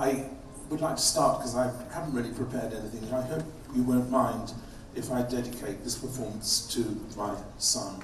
I would like to start because I haven't really prepared anything. I hope you won't mind if I dedicate this performance to my son.